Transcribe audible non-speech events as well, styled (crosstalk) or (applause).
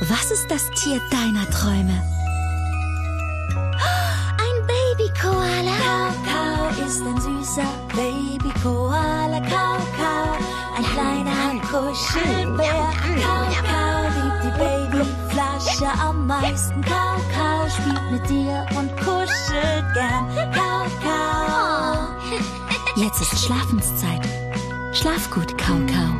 Was ist das Tier deiner Träume? (gasps) Ein Baby-Koala. Kau, ist ein süßer Baby-Koala. Kau, Kau, ein kleiner Kuschelbär. Kau, Kau, liebt die Babyflasche am meisten. Kau, Kau, spielt mit dir und kuschelt gern. Kau, Kau. Oh. (laughs) Jetzt ist Schlafenszeit. Schlaf gut, Kau Kau.